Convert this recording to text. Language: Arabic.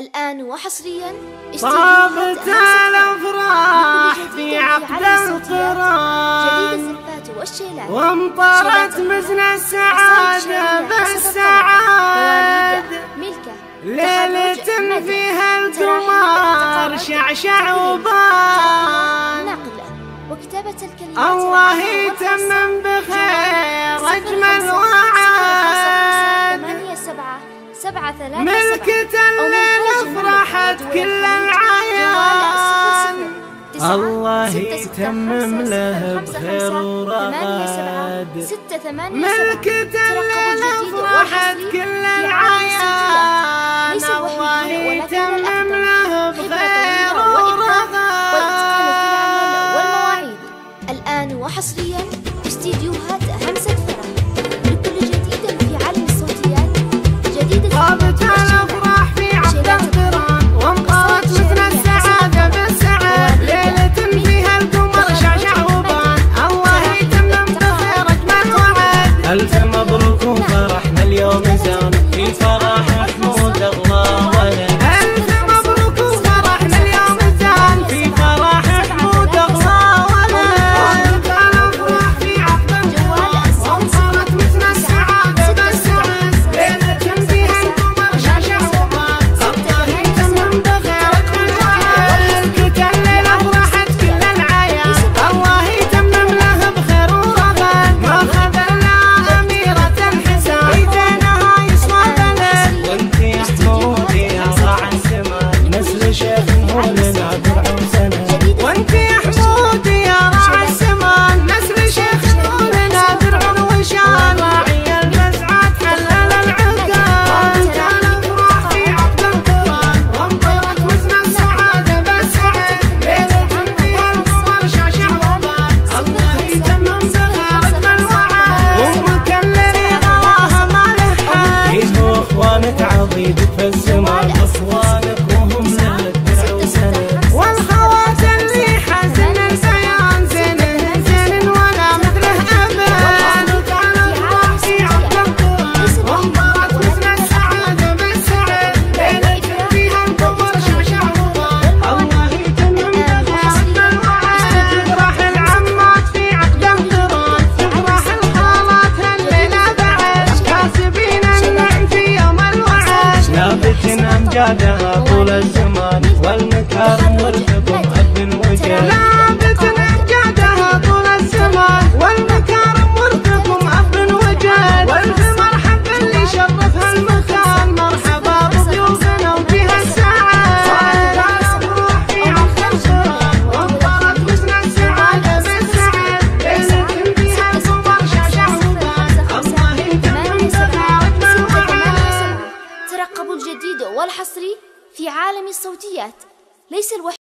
الآن وحصريا طابت الأفراح في عقد القرآن. وامطرت مثل السعادة بالسعادة ليلة فيها القمر شعشع وبان. وكتابة الكلمات الله يتمم بخير. أجمل وعاد ملكة الليل فرحت كل العيان. الله يتمم له بخير ورغد ملكة الليل فرحت كل العيان. الله يتمم له بخير ورغد الآن وحصريا رجعنا طول الزمان والمكارم والكبر الحصري في عالم الصوتيات. ليس الوحيد